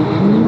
Mm-hmm.